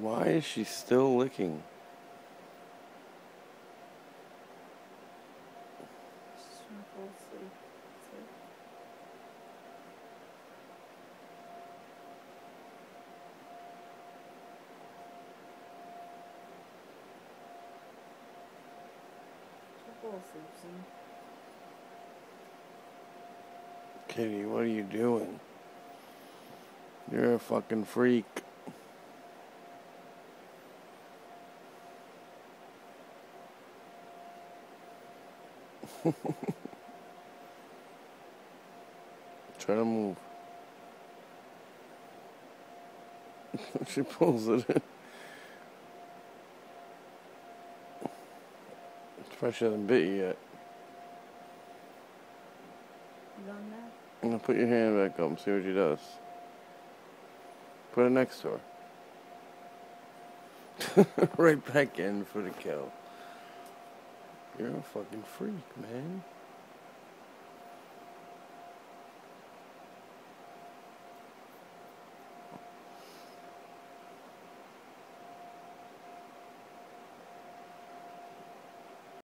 Why is she still licking? Kitty, what are you doing? You're a fucking freak. Try to move. she pulls it in. Probably she hasn't bit you yet. You done now? Now put your hand back up and see what she does. Put it next to her. right back in for the kill. You're a fucking freak, man.